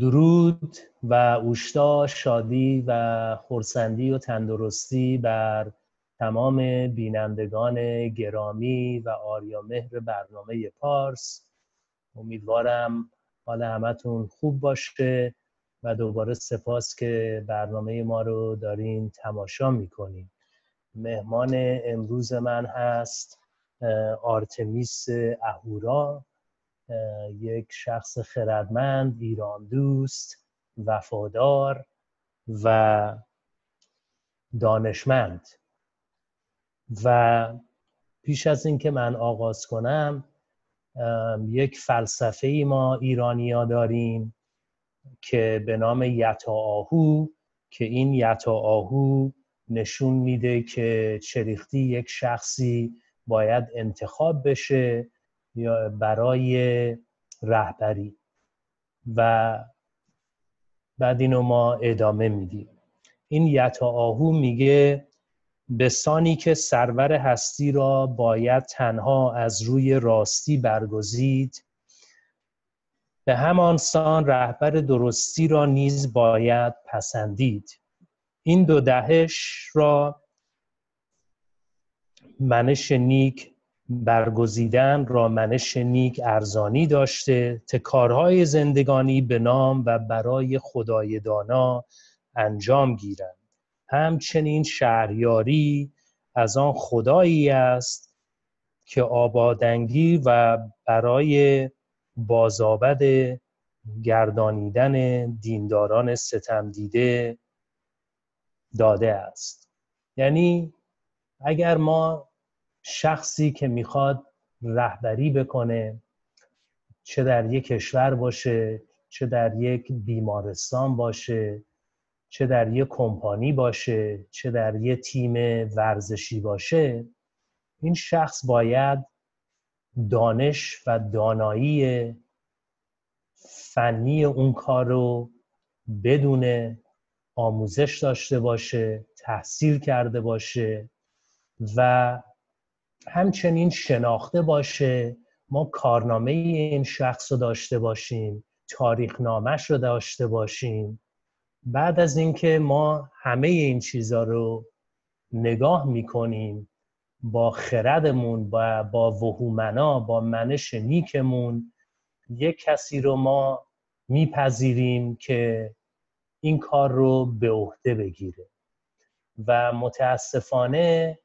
درود و اوشتا شادی و خورسندی و تندرستی بر تمام بینندگان گرامی و آریامهر برنامه پارس. امیدوارم حال همتون خوب باشه و دوباره سپاس که برنامه ما رو دارین تماشا می‌کنین. مهمان امروز من هست آرتمیس اهورا. یک شخص خردمند ایران دوست وفادار و دانشمند. و پیش از اینکه من آغاز کنم یک فلسفه ای ما ایرانیا داریم که به نام یتا آهو که این یتا آهو نشون میده که چریختی یک شخصی باید انتخاب بشه یا برای رهبری. و بعد اینو ما ادامه میدیم. این یتا آهو میگه به سانی که سرور هستی را باید تنها از روی راستی برگزید به همان سان رهبر درستی را نیز باید پسندید. این دو دهش را منش نیک برگزیدن را منش نیک ارزانی داشته. ته کارهای زندگانی به نام و برای خدای دانا انجام گیرند. همچنین شهریاری از آن خدایی است که آبادنگی و برای بازآبد گردانیدن دینداران ستم دیده داده است. یعنی اگر ما شخصی که می‌خواد رهبری بکنه چه در یک کشور باشه چه در یک بیمارستان باشه چه در یک کمپانی باشه چه در یک تیم ورزشی باشه این شخص باید دانش و دانایی فنی اون کار رو بدونه آموزش داشته باشه تحصیل کرده باشه و همچنین شناخته باشه. ما کارنامه این شخص رو داشته باشیم تاریخ نامش رو داشته باشیم. بعد از اینکه ما همه این چیزها رو نگاه می‌کنیم با خردمون با, با وهومنا با منش نیکمون یک کسی رو ما میپذیریم که این کار رو به عهده بگیره. و متاسفانه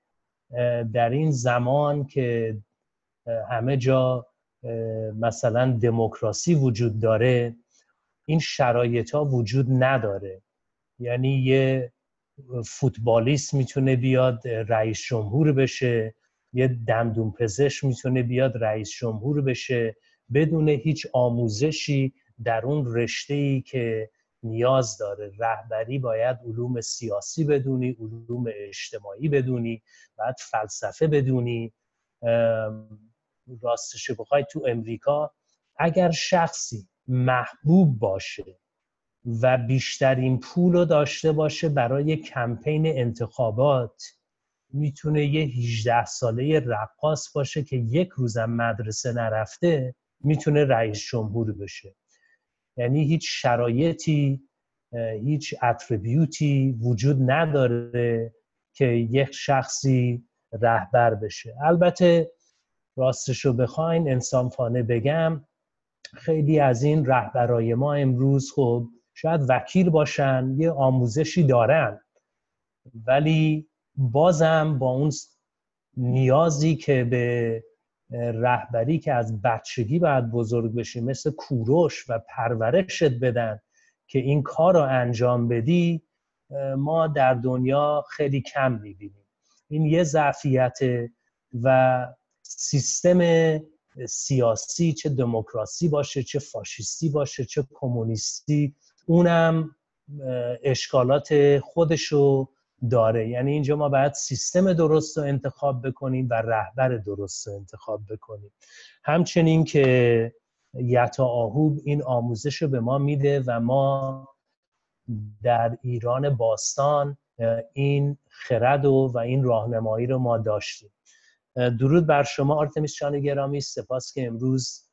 در این زمان که همه جا مثلا دموکراسی وجود داره این شرایط ها وجود نداره. یعنی یه فوتبالیست می‌تونه بیاد رئیس جمهور بشه یه دندون پزشک می‌تونه بیاد رئیس جمهور بشه بدون هیچ آموزشی در اون رشته ای که نیاز داره. رهبری باید علوم سیاسی بدونی علوم اجتماعی بدونی باید فلسفه بدونی. راستش بخوای تو امریکا اگر شخصی محبوب باشه و بیشترین پول رو داشته باشه برای کمپین انتخابات می‌تونه یه 18 ساله رقاص باشه که یک روزم مدرسه نرفته می‌تونه رئیس جمهور بشه. یعنی هیچ شرایطی هیچ اتریبیوتی وجود نداره که یک شخصی رهبر بشه. البته راستش رو بخواین انسان فانه بگم خیلی از این رهبرای ما امروز خب شاید وکیل باشن یه آموزشی دارن ولی بازم با اون نیازی که به رهبری که از بچگی باید بزرگ بشی مثل کوروش و پرورشت بدن که این کار رو انجام بدی ما در دنیا خیلی کم می‌بینیم. این یه ضعفیت و سیستم سیاسی چه دموکراسی باشه چه فاشیستی باشه چه کمونیستی اونم اشکالات خودشو داره. یعنی اینجا ما باید سیستم درست رو انتخاب بکنیم و رهبر درست رو انتخاب بکنیم. همچنین که یتا آهوب این آموزش رو به ما میده و ما در ایران باستان این خرد و, و این راهنمایی رو ما داشتیم. درود بر شما آرتمیس جان گرامی. سپاس که امروز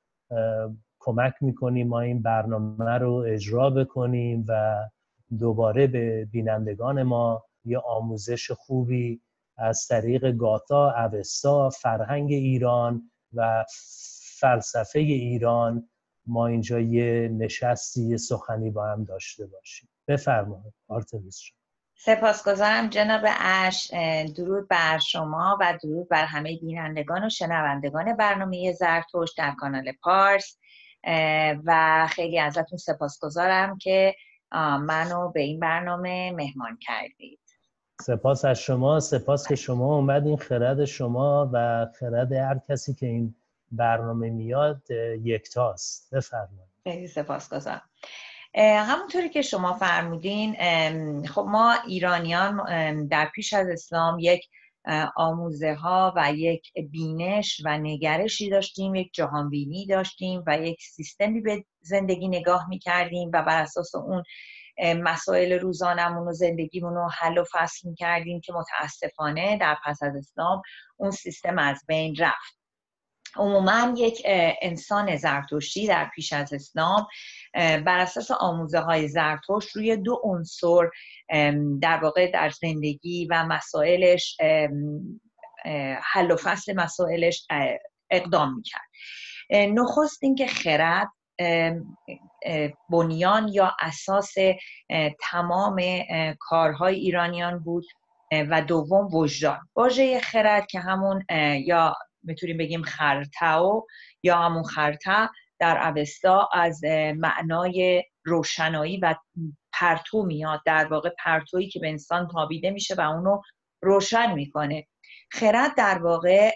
کمک می‌کنیم ما این برنامه رو اجرا بکنیم و دوباره به بینندگان ما یه آموزش خوبی از طریق گاتا، اوستا، فرهنگ ایران و فلسفه ایران. ما اینجا یه نشستی یه سخنی با هم داشته باشیم. بفرمایید آرتمیس شما سپاسگزارم جناب اش درود بر شما و درود بر همه بینندگان و شنوندگان برنامه زرتوش در کانال پارس. و خیلی ازتون سپاسگزارم که منو به این برنامه مهمان کردید. سپاس از شما سپاس که شما اومدین خرد شما و خرد هر کسی که این برنامه میاد یکتاست. بفرمایید. خیلی سپاسگزارم. همونطوری که شما فرمودین خب ما ایرانیان در پیش از اسلام یک آموزه ها و یک بینش و نگرشی داشتیم یک جهانبینی داشتیم و یک سیستمی به زندگی نگاه می کردیم و بر اساس اون مسائل روزانمون و زندگیمون رو حل و فصل می کردیم که متاسفانه در پس از اسلام اون سیستم از بین رفت. عموما یک انسان زرتشتی در پیش از اسلام بر اساس آموزه های زرتشت روی دو عنصر در واقع در زندگی و مسائلش حل و فصل مسائلش اقدام می‌کرد. نخست اینکه خرد بنیان یا اساس تمام کارهای ایرانیان بود و دوم وجدان. واژه خرد که همون یا می‌تونیم بگیم خرتاو یا همون خرتا در اوستا از معنای روشنایی و پرتو میاد. در واقع پرتویی که به انسان تابیده میشه و اونو روشن می‌کنه. خرد در واقع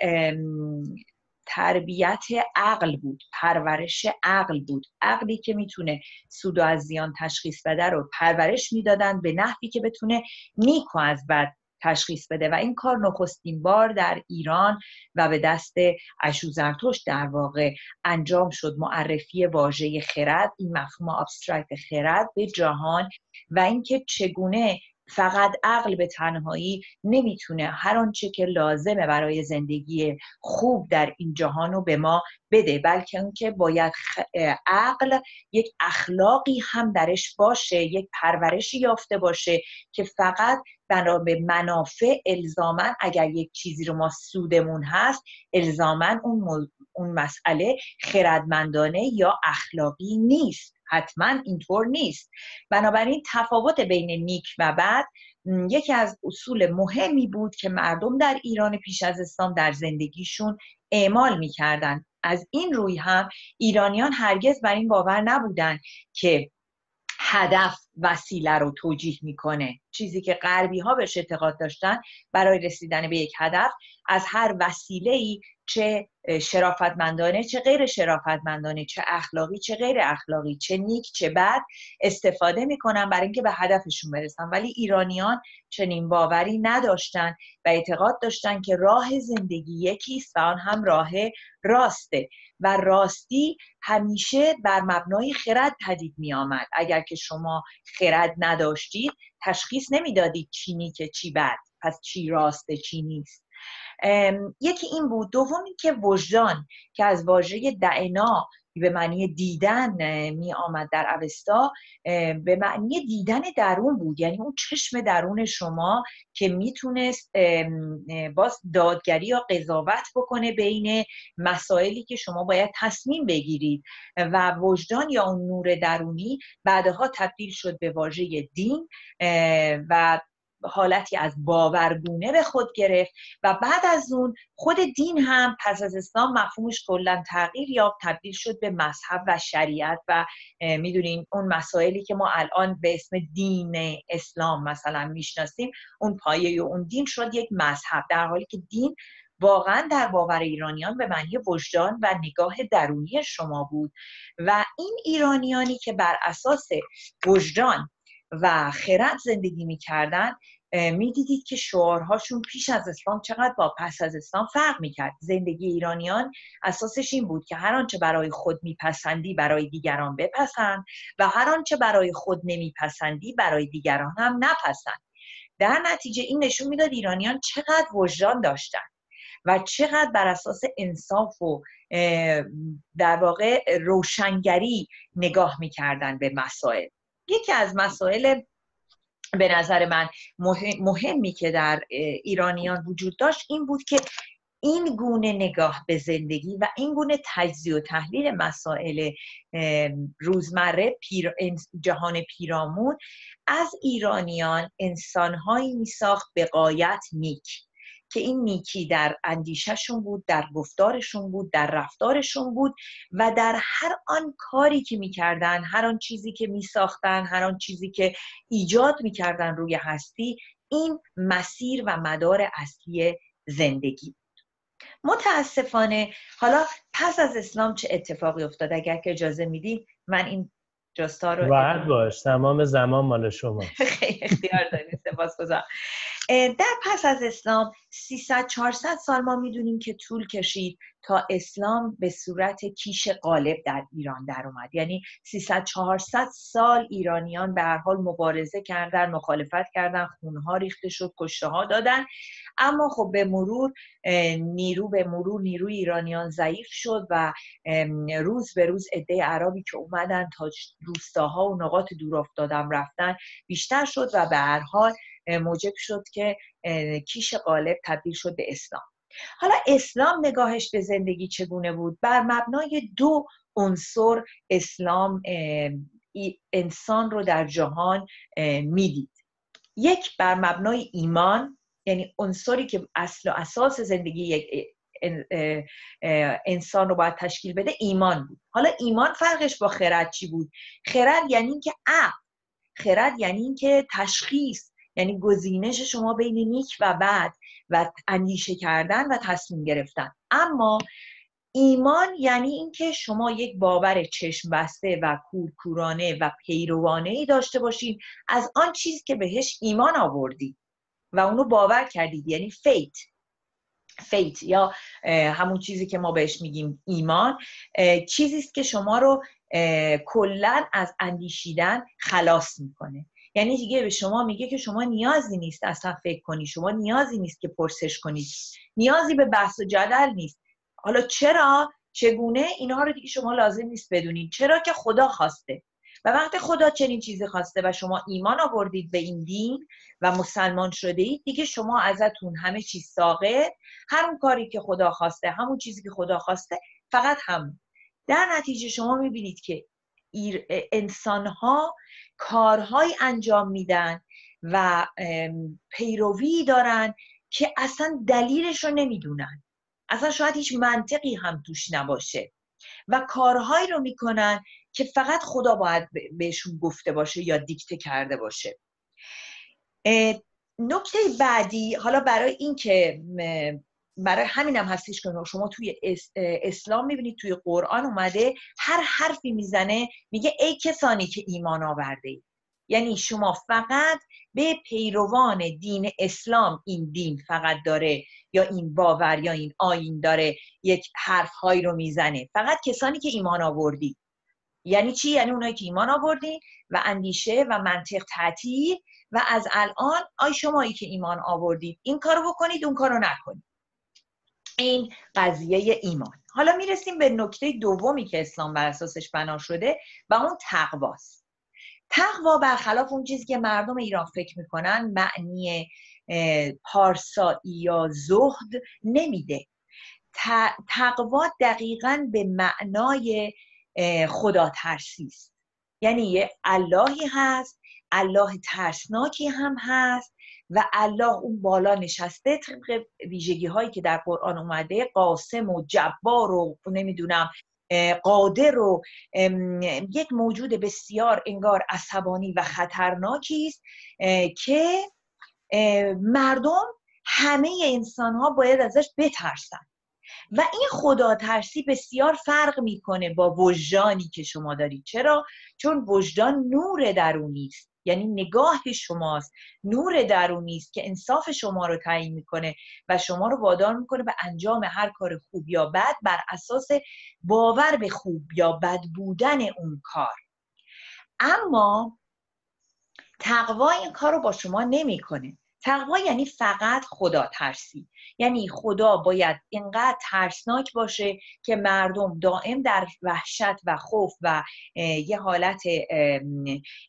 تربیت عقل بود پرورش عقل بود. عقلی که می‌تونه سود و از زیان تشخیص بده رو پرورش می‌دادن به نحوی که بتونه نیک و از بد تشخیص بده. و این کار نخستین بار در ایران و به دست اشوزرتوش در واقع انجام شد. معرفی واژه خرد این مفهوم ابسترکت خرد به جهان و اینکه چگونه فقط عقل به تنهایی نمی‌تونه هر آنچه که لازمه برای زندگی خوب در این جهان رو به ما بده بلکه اونکه باید عقل یک اخلاقی هم درش باشه یک پرورشی یافته باشه که فقط بنا به منافع الزامن اگر یک چیزی رو ما سودمون هست الزامن اون, اون مسئله خردمندانه یا اخلاقی نیست. حتما اینطور نیست. بنابراین تفاوت بین نیک و بد یکی از اصول مهمی بود که مردم در ایران پیش از اسلام در زندگیشون اعمال می‌کردن. از این روی هم ایرانیان هرگز بر این باور نبودن که هدف وسیله رو توجیه می‌کنه. چیزی که غربی ها بهش اعتقاد داشتن برای رسیدن به یک هدف از هر وسیله ای چه شرافتمندانه چه غیر شرافتمندانه چه اخلاقی چه غیر اخلاقی چه نیک چه بد استفاده می‌کنن برای اینکه به هدفشون برسن. ولی ایرانیان چنین باوری نداشتن و اعتقاد داشتن که راه زندگی یکیست و آن هم راه راسته و راستی همیشه بر مبنای خرد پدید می آمد اگر که شما خرد نداشتید تشخیص نمی‌دادید چی نیکه چی بد پس چی راسته چی نیست. یکی این بود. دوم که وجدان که از واژه دعنا به معنی دیدن می آمد در اوستا به معنی دیدن درون بود. یعنی اون چشم درون شما که می‌تونست باز دادگری یا قضاوت بکنه بین مسائلی که شما باید تصمیم بگیرید و وجدان یا اون نور درونی بعدها تبدیل شد به واژه دین و حالتی از باورگونه به خود گرفت و بعد از اون خود دین هم پس از اسلام مفهومش کلا تغییر یافت تبدیل شد به مذهب و شریعت و می‌دونین اون مسائلی که ما الان به اسم دین اسلام مثلا می‌شناسیم اون پایه و اون دین شد یک مذهب در حالی که دین واقعا در باور ایرانیان به معنی وجدان و نگاه درونی شما بود و این ایرانیانی که بر اساس وجدان و خرد زندگی می‌کردن می‌دیدید که شعارهاشون پیش از اسلام چقدر با پس از اسلام فرق می‌کرد. زندگی ایرانیان اساسش این بود که هر آنچه برای خود میپسندی برای دیگران بپسند و هر آنچه برای خود نمیپسندی برای دیگران هم نپسند. در نتیجه این نشون می‌داد ایرانیان چقدر وجدان داشتن و چقدر بر اساس انصاف و در واقع روشنگری نگاه می‌کردن به مسائل. یکی از مسائل به نظر من مهمی که در ایرانیان وجود داشت این بود که این گونه نگاه به زندگی و این گونه تجزیه و تحلیل مسائل روزمره جهان پیرامون از ایرانیان انسانهایی می ساخت به قایت نیک. که این نیکی در اندیشهشون بود در گفتارشون بود در رفتارشون بود و در هر آن کاری که می‌کردن هر آن چیزی که میساختن هر آن چیزی که ایجاد می‌کردن روی هستی این مسیر و مدار اصلی زندگی متاسفانه حالا پس از اسلام چه اتفاقی افتاد؟ اگر که اجازه می‌دید من این جستا رو راحت باش تمام زمان مال شما. خیلی اختیار دارید سپاس در پس از اسلام 300 400 سال ما می‌دونیم که طول کشید تا اسلام به صورت کیش غالب در ایران در اومد. یعنی 300 400 سال ایرانیان به هر حال مبارزه کردن مخالفت کردن خونها ریخته شد کشته ها دادن. اما خب به مرور نیرو به مرور نیروی ایرانیان ضعیف شد و روز به روز عده عربی که اومدن تا روستاها و نقاط دور افتادم رفتن بیشتر شد و به هر حال موجب شد که کیش غالب تبدیل شد به اسلام. حالا اسلام نگاهش به زندگی چگونه بود؟ بر مبنای دو عنصر اسلام انسان رو در جهان می‌دید. یک بر مبنای ایمان یعنی عنصری که اصل و اساس زندگی یک انسان رو باید تشکیل بده ایمان بود. حالا ایمان فرقش با خرد چی بود؟ خرد یعنی اینکه عقل خرد یعنی اینکه تشخیص. یعنی گزینش شما بین نیک و بد و اندیشه کردن و تصمیم گرفتن. اما ایمان یعنی اینکه شما یک باور چشم بسته و کورکورانه و پیروانه ای داشته باشید از آن چیز که بهش ایمان آوردید و اونو باور کردید یعنی فیت. فیت یا همون چیزی که ما بهش میگیم ایمان چیزی است که شما رو کلا از اندیشیدن خلاص می‌کنه. یعنی دیگه به شما میگه که شما نیازی نیست اصلا فکر کنی. شما نیازی نیست که پرسش کنید نیازی به بحث و جدل نیست. حالا چرا؟ چگونه؟ اینها رو دیگه شما لازم نیست بدونید چرا که خدا خواسته. و وقتی خدا چنین چیزی خواسته و شما ایمان آوردید به این دین و مسلمان شده اید دیگه شما ازتون همه چیز ساقه. هر کاری که خدا خواسته همون چیزی که خدا خواسته فقط هم در نتیجه شما می‌بینید که انسان ها کارهایی انجام میدن و پیروی دارن که اصلا دلیلش رو نمی‌دونن. اصلا شاید هیچ منطقی هم توش نباشه. و کارهایی رو می‌کنن که فقط خدا باید بهشون گفته باشه یا دیکته کرده باشه. نکته بعدی حالا برای اینکه برای همین هم هستش که شما توی اسلام می‌بینید توی قرآن اومده هر حرفی می‌زنه میگه ای کسانی که ایمان آورده اید. یعنی شما فقط به پیروان دین اسلام این دین فقط داره یا این باور یا این آین داره یک حرفهایی رو می‌زنه. فقط کسانی که ایمان آوردید. یعنی چی؟ یعنی اونایی که ایمان آوردین و اندیشه و منطق تعطیل و از الان آی شمایی که ایمان آوردید این کارو بکنید اون کارو نکنید. این قضیه ایمان. حالا می‌رسیم به نکته دومی که اسلام بر اساسش بنا شده و اون تقواست. تقوا برخلاف اون چیزی که مردم ایران فکر می‌کنن معنی پارسایی یا زهد نمیده. تقوا دقیقا به معنای خدا ترسی است یعنی یه اللهی هست الله ترسناکی هم هست و الله اون بالا نشسته طبق ویژگی هایی که در قرآن اومده قاسم و جبار و نمی‌دونم قادر و یک موجود بسیار انگار عصبانی و خطرناکی است که مردم همه انسان ها باید ازش بترسن. و این خدا ترسی بسیار فرق می‌کنه با وجدانی که شما دارید. چرا؟ چون وجدان نور درونی است. یعنی نگاه شماست. نور درونی است که انصاف شما رو تعیین می‌کنه و شما رو وادار می‌کنه به انجام هر کار خوب یا بد بر اساس باور به خوب یا بد بودن اون کار. اما تقوا این کار رو با شما نمی‌کنه. تقوا یعنی فقط خدا ترسی. یعنی خدا باید اینقدر ترسناک باشه که مردم دائم در وحشت و خوف و یه حالت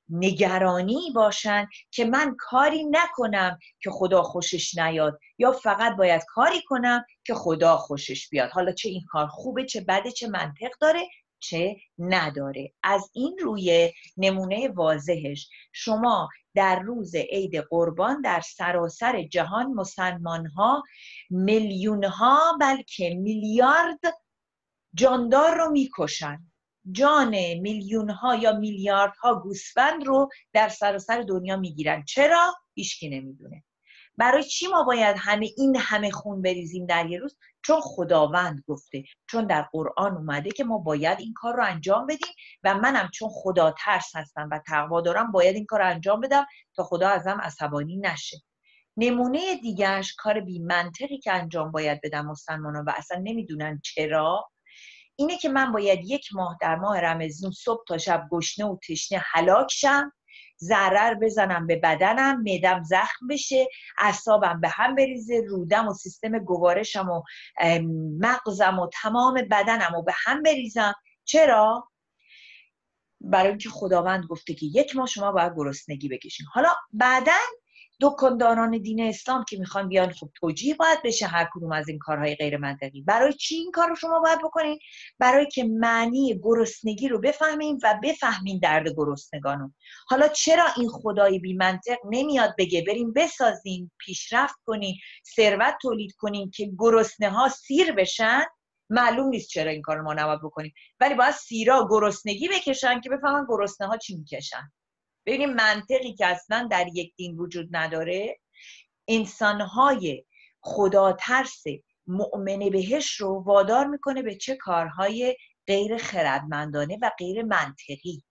نگرانی باشن که من کاری نکنم که خدا خوشش نیاد یا فقط باید کاری کنم که خدا خوشش بیاد. حالا چه این کار خوبه چه بده چه منطق داره چه نداره. از این روی نمونه واضحش. شما در روز عید قربان در سراسر جهان مسلمان ها میلیون ها بلکه میلیارد جاندار رو می‌کشن. جان میلیون ها یا میلیارد ها گوسفند رو در سراسر دنیا می‌گیرن. چرا؟ هیچکی نمی‌دونه. برای چی ما باید همه این همه خون بریزیم در یه روز؟ چون خداوند گفته چون در قرآن اومده که ما باید این کار رو انجام بدیم و منم چون خدا ترس هستم و تقوا دارم باید این کار رو انجام بدم تا خدا ازم عصبانی نشه. نمونه دیگرش کار بی منطقی که انجام باید بدم مسلمان و اصلا نمی‌دونن چرا اینه که من باید یک ماه در ماه رمزون صبح تا شب گشنه و تشنه هلاک شم ضرر بزنم به بدنم میدم زخم بشه اعصابم به هم بریزه رودم و سیستم گوارشم و مغزم و تمام بدنم و به هم بریزم. چرا؟ برای اینکه خداوند گفته که یک ماه شما باید گرسنگی بکشین. حالا بعدا دکانداران دین اسلام که می‌خوان بیان خب توجیه باید بشه هر کدوم از این کارهای غیر منطقی برای چی این کار رو شما باید بکنین؟ برای که معنی گرسنگی رو بفهمیم و بفهمیم درد گرسنگانو. حالا چرا این خدای بی منطق نمیاد بگه بریم بسازیم پیشرفت کنیم ثروت تولید کنیم که گرسنه ها سیر بشن؟ معلوم نیست چرا این کار رو ما نباید بکنیم. ولی باید سیرا گرسنگی بکشن که بفهمن گرسنه ها چی می‌کشن. ببینیم منطقی که اصلا در یک دین وجود نداره. انسانهای خدا ترس مؤمن بهش رو وادار می‌کنه به چه کارهای غیر خردمندانه و غیر منطقی.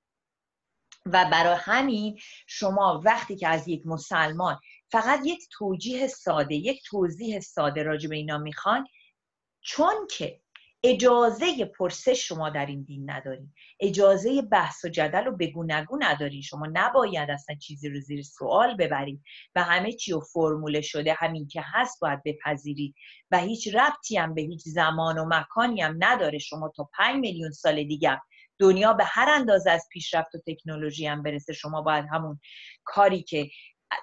و برای همین شما وقتی که از یک مسلمان فقط یک توجیه ساده یک توضیح ساده راجع به اینا می‌خوان چون که اجازه پرسش شما در این دین ندارین. اجازه بحث و جدل و بگو نگو ندارین. شما نباید اصلا چیزی رو زیر سوال ببرید و همه چی و فرموله شده همین که هست باید بپذیرید و هیچ ربطی هم به هیچ زمان و مکانی هم نداره شما تا پنج میلیون سال دیگه دنیا به هر اندازه از پیشرفت و تکنولوژی هم برسه. شما باید همون کاری که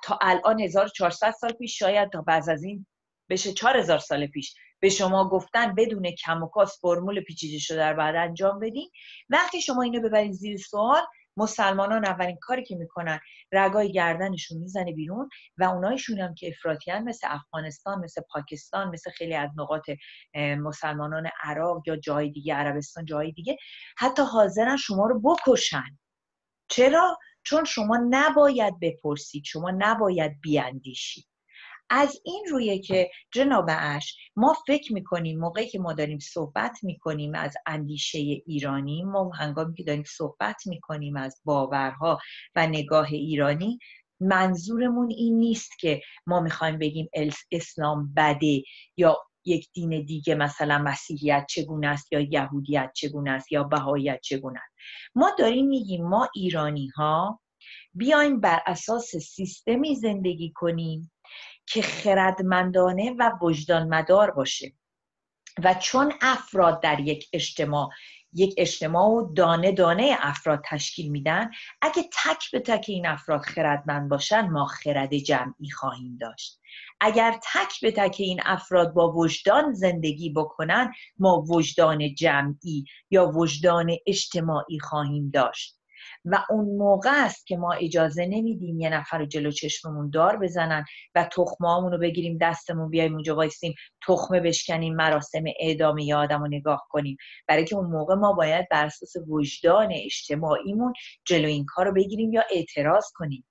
تا الان 1400 سال پیش شاید تا بعد از این بشه 4000 سال پیش. به شما گفتن بدون کم و کاس فرمول پیچیده شده در بعد انجام بدین. وقتی شما اینو ببرید زیر سوال مسلمانان اولین کاری که می‌کنن رگای گردنشون می‌زنه بیرون و اونایشون هم که افراطیان مثل افغانستان مثل پاکستان مثل خیلی از نقاط مسلمانان عراق یا جای دیگه عربستان جای دیگه حتی حاضرن شما رو بکشن. چرا؟ چون شما نباید بپرسید شما نباید بیاندیشید. از این رویه که جناب اش ما فکر می‌کنیم موقعی که ما داریم صحبت می‌کنیم از اندیشه ایرانی ما هنگامی که داریم صحبت می‌کنیم از باورها و نگاه ایرانی منظورمون این نیست که ما می‌خوایم بگیم اسلام بده یا یک دین دیگه مثلا مسیحیت چگونه است یا یهودیت چگونه است یا بهاییت چگونه است. ما داریم میگیم ما ایرانی ها بیایم بر اساس سیستمی زندگی کنیم که خردمندانه و وجدان مدار باشه. و چون افراد در یک اجتماع یک اجتماع و دانه دانه افراد تشکیل میدن اگه تک به تک این افراد خردمند باشن ما خرد جمعی خواهیم داشت. اگر تک به تک این افراد با وجدان زندگی بکنن ما وجدان جمعی یا وجدان اجتماعی خواهیم داشت. و اون موقع است که ما اجازه نمیدیم یه نفر جلو چشممون دار بزنن و تخمامون رو بگیریم دستمون بیایم اونجا وایسیم تخمه بشکنیم مراسم اعدام یه آدم رو نگاه کنیم. برای که اون موقع ما باید بر اساس وجدان اجتماعیمون جلو این کار رو بگیریم یا اعتراض کنیم.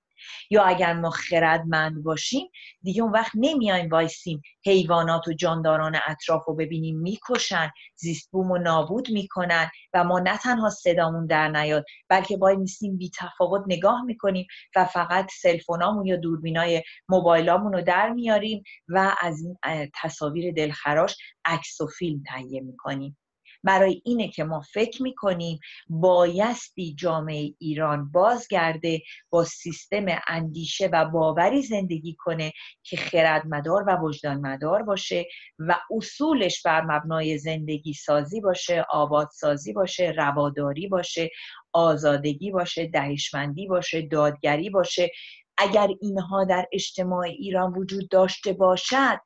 یا اگر ما خردمند باشیم دیگه اون وقت نمیایم وایسیم حیوانات و جانداران اطراف رو ببینیم می‌کشن زیست بوم و نابود می‌کنن و ما نه تنها صدامون در نیاد بلکه باید میسیم بی تفاوت نگاه می‌کنیم و فقط سلفونامون یا دوربینای موبایلامون رو در میاریم و از این تصاویر دلخراش عکس و فیلم تهیه می‌کنیم. برای اینه که ما فکر می‌کنیم بایستی جامعه ایران بازگرده با سیستم اندیشه و باوری زندگی کنه که خردمدار و وجدان مدار باشه و اصولش بر مبنای زندگی سازی باشه آباد سازی باشه رواداری باشه آزادگی باشه دهشمندی باشه دادگری باشه. اگر اینها در اجتماع ایران وجود داشته باشد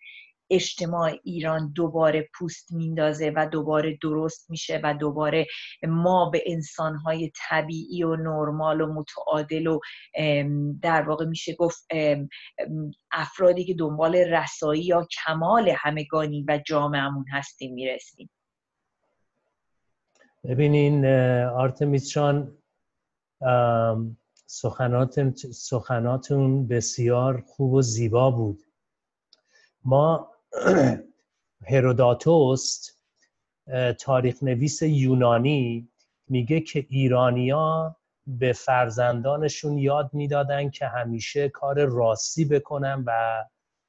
اجتماع ایران دوباره پوست میندازه و دوباره درست میشه و دوباره ما به انسانهای طبیعی و نرمال و متعادل و در واقع میشه گفت افرادی که دنبال رسایی یا کمال همگانی و جامعمون هستیم می‌رسیم. ببینین آرتمیس جان سخنات سخناتون بسیار خوب و زیبا بود. ما هروداتوست تاریخ نویس یونانی میگه که ایرانیا به فرزندانشون یاد می‌دادن که همیشه کار راستی بکنن و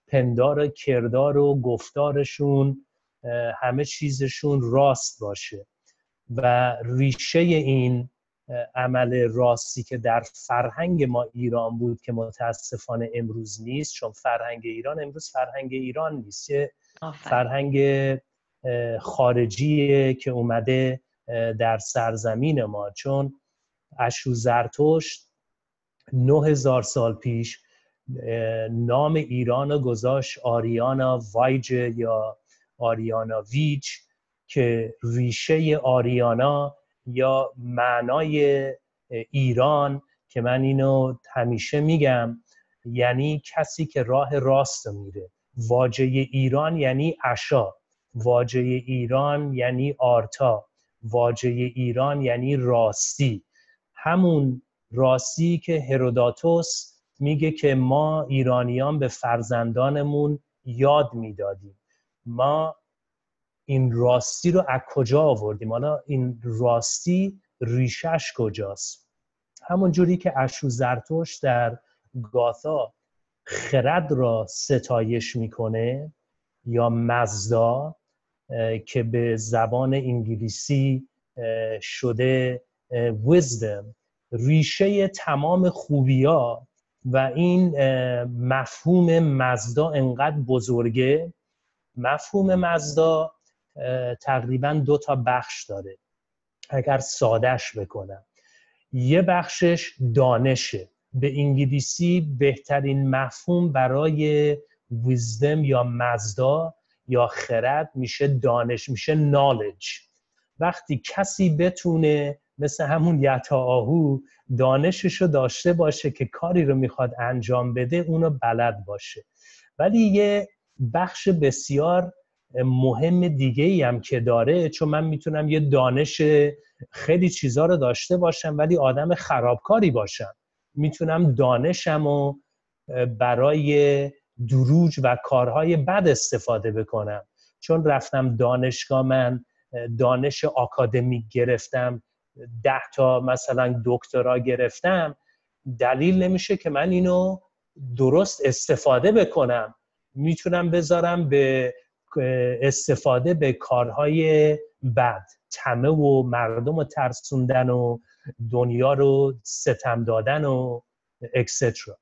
پندار کردار و گفتارشون همه چیزشون راست باشه. و ریشه این عمل راستی که در فرهنگ ما ایران بود که متاسفانه امروز نیست چون فرهنگ ایران امروز فرهنگ ایران نیست. یه فرهنگ خارجیه که اومده در سرزمین ما. چون اشو زرتشت نه هزار سال پیش نام ایران رو گذاشت آریانا وایج یا آریانا ویج که ریشه آریانا یا معنای ایران که من اینو همیشه میگم یعنی کسی که راه راست میره. واژه ایران یعنی اشا واژه ایران یعنی آرتا. واژه ایران یعنی راستی. همون راستی که هروداتوس میگه که ما ایرانیان به فرزندانمون یاد می‌دادیم. ما این راستی رو از کجا آوردیم؟ حالا این راستی ریشش کجاست؟ همون جوری که اشو زرتوش در گاتا خرد را ستایش می‌کنه یا مزدا که به زبان انگلیسی شده wisdom ریشه تمام خوبیا و این مفهوم مزدا انقدر بزرگه. مفهوم مزدا تقریبا دو تا بخش داره. اگر سادش بکنم. یه بخشش دانشه. به انگلیسی بهترین مفهوم برای ویزدم یا مزدا یا خرد میشه دانش میشه نالج وقتی کسی بتونه مثل همون یتا آهو دانشش رو داشته باشه که کاری رو می‌خواد انجام بده اونو بلد باشه. ولی یه بخش بسیار مهم دیگه ای هم که داره چون من می‌تونم یه دانش خیلی چیزا رو داشته باشم ولی آدم خرابکاری باشم. می‌تونم دانشم رو برای دروج و کارهای بد استفاده بکنم. چون رفتم دانشگاه من دانش آکادمیک گرفتم ده تا مثلا دکترا گرفتم دلیل نمیشه که من اینو درست استفاده بکنم. می‌تونم بذارم به استفاده به کارهای بد تمه و مردم رو ترسوندن و دنیا رو ستم دادن و اکسترا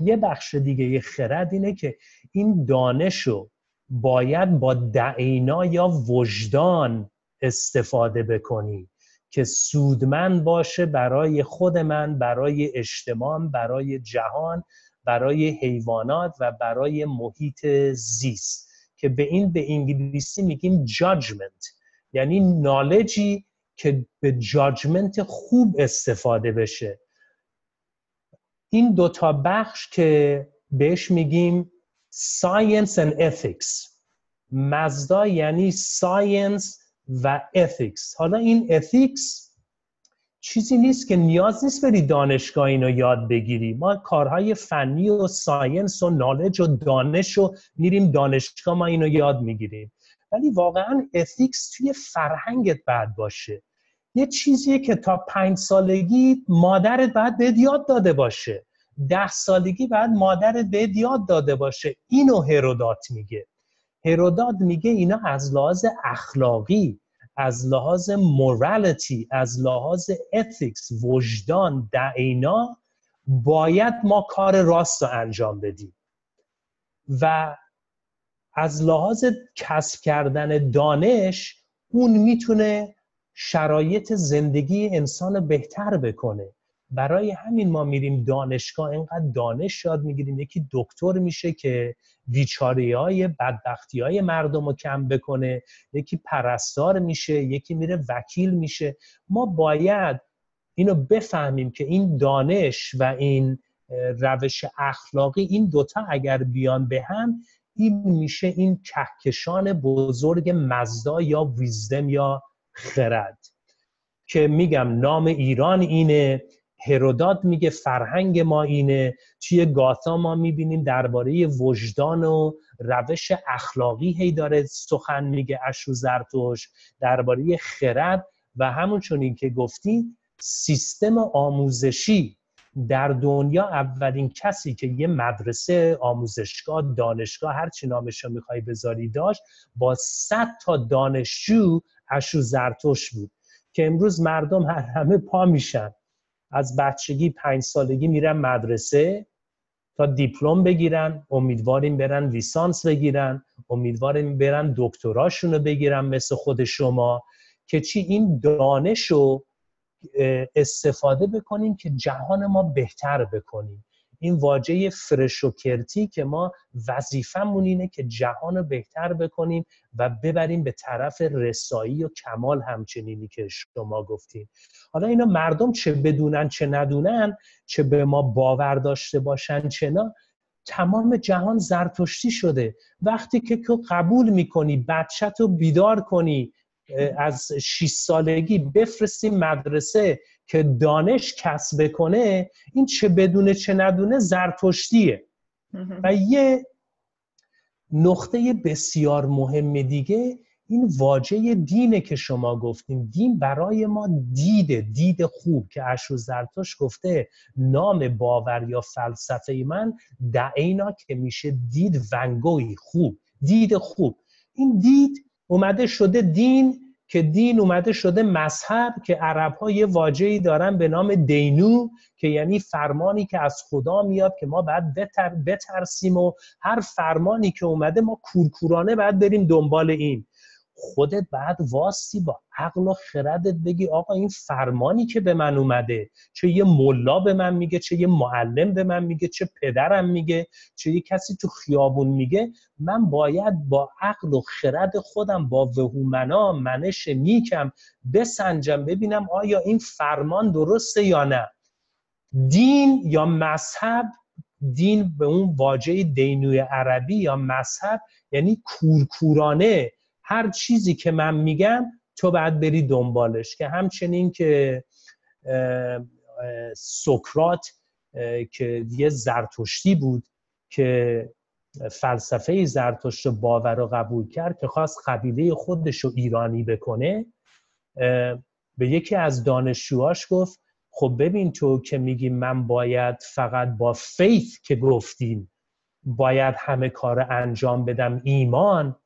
یه بخش دیگه یه خرد اینه که این دانش رو باید با دعینا یا وجدان استفاده بکنی که سودمند باشه برای خود من برای اجتماع برای جهان برای حیوانات و برای محیط زیست. که به این به انگلیسی میگیم جاجمنت یعنی knowledge ی که به judgment خوب استفاده بشه. این دوتا بخش که بهش میگیم science and ethics. مزدا یعنی science و ethics. حالا این ethics چیزی نیست که نیاز نیست بری دانشگاه اینو یاد بگیری. ما کارهای فنی و science و knowledge و دانش و میریم دانشگاه ما اینو یاد می‌گیریم. ولی واقعا ethics توی فرهنگت باید باشه. یه چیزیه که تا پنج سالگی مادرت باید بهت یاد داده باشه. ده سالگی باید مادرت بهت یاد داده باشه. اینو هرودوت میگه. هرودوت میگه اینا از لحاظ اخلاقی از لحاظ morality از لحاظ ethics وجدان دئنا باید ما کار راست رو انجام بدیم. و از لحاظ کسب کردن دانش اون می‌تونه شرایط زندگی انسان بهتر بکنه. برای همین ما میریم دانشگاه اینقدر دانش یاد می‌گیریم. یکی دکتر میشه که بیچاری های بدبختی های مردم رو کم بکنه یکی پرستار میشه یکی میره وکیل میشه. ما باید اینو بفهمیم که این دانش و این روش اخلاقی این دوتا اگر بیان به هم این میشه این کهکشان بزرگ مزدا یا ویزدم یا خرد. که میگم نام ایران اینه. هرودات میگه فرهنگ ما اینه توی گاتا ما می‌بینیم درباره وجدان و روش اخلاقی هی داره سخن میگه اشو زرتوش درباره خرد و همون چون که گفتیم سیستم آموزشی در دنیا اولین کسی که یه مدرسه آموزشگاه دانشگاه هر چی نامش رو می‌خوای بذاری داشت با صد تا دانشجو اشو زرتوش بود. که امروز مردم هر همه پا میشن. از بچگی پنج سالگی میرن مدرسه تا دیپلم بگیرن امیدواریم برن لیسانس بگیرن امیدواریم برن دکتراشون رو بگیرن مثل خود شما که چی؟ این دانش رو استفاده بکنیم که جهان ما بهتر بکنیم. این واژه فرش و کرتی که ما وظیفمون اینه که جهان رو بهتر بکنیم و ببریم به طرف رسایی و کمال همچنینی که شما گفتیم حالا اینا مردم چه بدونن چه ندونن چه به ما باور داشته باشن چه نه تمام جهان زرتشتی شده. وقتی که تو قبول می‌کنی بچت رو بیدار کنی از 6 سالگی بفرستیم مدرسه که دانش کسب کنه این چه بدونه چه ندونه زرتشتیه. و یه نقطه بسیار مهم دیگه این واژه دینه که شما گفتیم دین برای ما دیده دید خوب که اشو زرتوش گفته نام باور یا فلسفه من دعینا که میشه دید ونگوی خوب. دید خوب. این دید اومده شده دین که دین اومده شده مذهب که عرب ها یه واجهی دارن به نام دینو که یعنی فرمانی که از خدا میاد که ما باید بتر بترسیم و هر فرمانی که اومده ما کورکورانه باید بریم دنبال این. خودت بعد واستی با عقل و خردت بگی آقا این فرمانی که به من اومده چه یه ملا به من میگه چه یه معلم به من میگه چه پدرم میگه چه یه کسی تو خیابون میگه من باید با عقل و خرد خودم با وهومنا منش نیکم بسنجم ببینم آیا این فرمان درسته یا نه. دین یا مذهب دین به اون واژه دینوی عربی یا مذهب یعنی کورکورانه هر چیزی که من میگم تو باید بری دنبالش. که همچنین که سکرات که یه زرتشتی بود که فلسفه زرتشت و باور رو قبول کرد که خواست قبیله خودش رو ایرانی بکنه به یکی از دانشجوهاش گفت خب ببین تو که میگی من باید فقط با فیث که گفتیم باید همه کار انجام بدم ایمان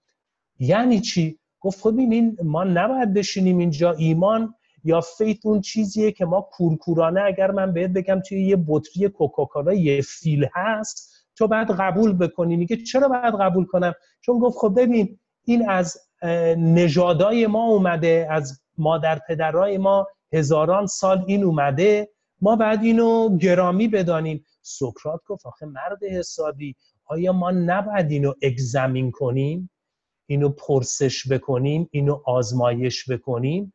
یعنی چی؟ گفت خب این ما نباید بشینیم اینجا ایمان یا فیت اون چیزیه که ما کورکورانه اگر من بهت بگم توی یه بطری کوکاکولا یه فیل هست تو باید قبول بکنی. میگه چرا باید قبول کنم؟ چون گفت خب ببین این از نژادای ما اومده از مادر پدرای ما هزاران سال این اومده ما بعد اینو گرامی بدانیم. سقراط گفت آخه مرد حسابی آیا ما نباید اینو اگزمین کنیم؟ اینو پرسش بکنیم اینو آزمایش بکنیم.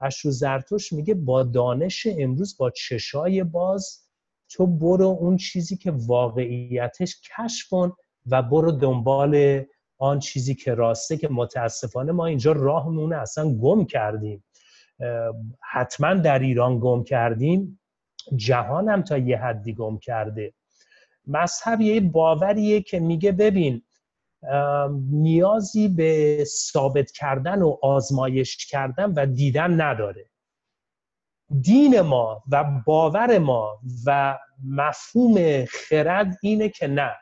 اشرو زرتوش میگه با دانش امروز با چشای باز تو برو اون چیزی که واقعیتش کشف کن و برو دنبال آن چیزی که راسته که متاسفانه ما اینجا راهمون اصلا گم کردیم. حتما در ایران گم کردیم. جهان هم تا یه حدی گم کرده. مذهب یه باوریه که میگه ببین نیازی به ثابت کردن و آزمایش کردن و دیدن نداره. دین ما و باور ما و مفهوم خرد اینه که نه.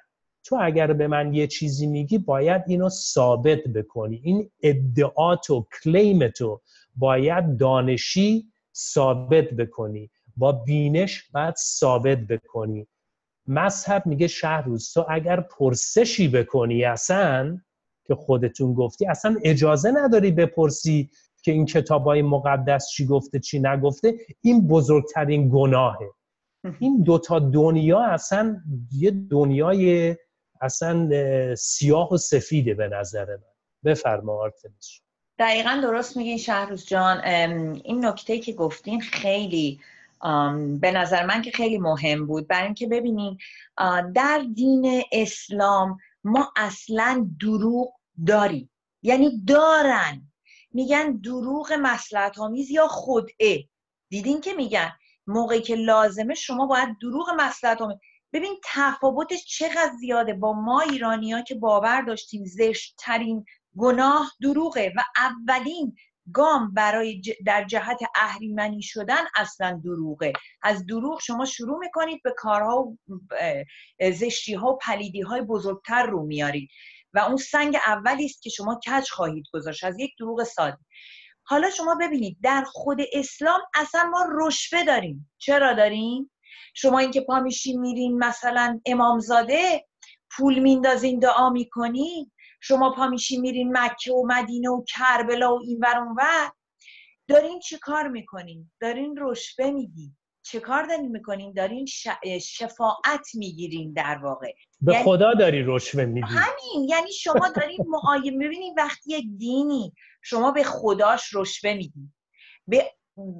تو اگر به من یه چیزی میگی باید اینو ثابت بکنی. این ادعات و کلیمتو باید دانشی ثابت بکنی. با بینش باید ثابت بکنی. مذهب میگه شهروز تو اگر پرسشی بکنی اصلا که خودتون گفتی اصلا اجازه نداری بپرسی که این کتاب های مقدس چی گفته چی نگفته. این بزرگترین گناهه. این دوتا دنیا اصلا یه دنیای اصلا سیاه و سفیده به نظر من. بفرما آرتمیس. دقیقا درست میگین شهروز جان. این نکته که گفتین خیلی به نظر من که خیلی مهم بود. برای اینکه ببینین در دین اسلام ما اصلا دروغ داریم. یعنی دارن. میگن دروغ مسلحت یا خودعه. دیدین که میگن موقعی که لازمه شما باید دروغ مسلحت آمیز ببین تفاوتش چقدر زیاده. با ما ایرانی که باور داشتیم زشت ترین گناه دروغه و اولین گام برای در جهت اهریمنی شدن اصلا دروغه. از دروغ شما شروع می‌کنید به کارها و زشتی ها و پلیدی های بزرگتر رو میارید. و اون سنگ اولی است که شما کج خواهید گذاشت. از یک دروغ ساده. حالا شما ببینید در خود اسلام اصلا ما رشوه داریم. چرا داریم؟ شما اینکه پا میشین میرین مثلا امامزاده پول میندازین دعا می‌کنین. شما پا میشین میرین مکه و مدینه و کربلا و این ور ور. دارین چه کار می‌کنین؟ دارین رشوه میدین. چه کار دارین می‌کنین؟ دارین شفاعت می‌گیرین در واقع. به یعنی... خدا داری رشوه میدی همین. یعنی شما دارین معایم. ببینید وقتی یک دینی شما به خداش رشوه میدی به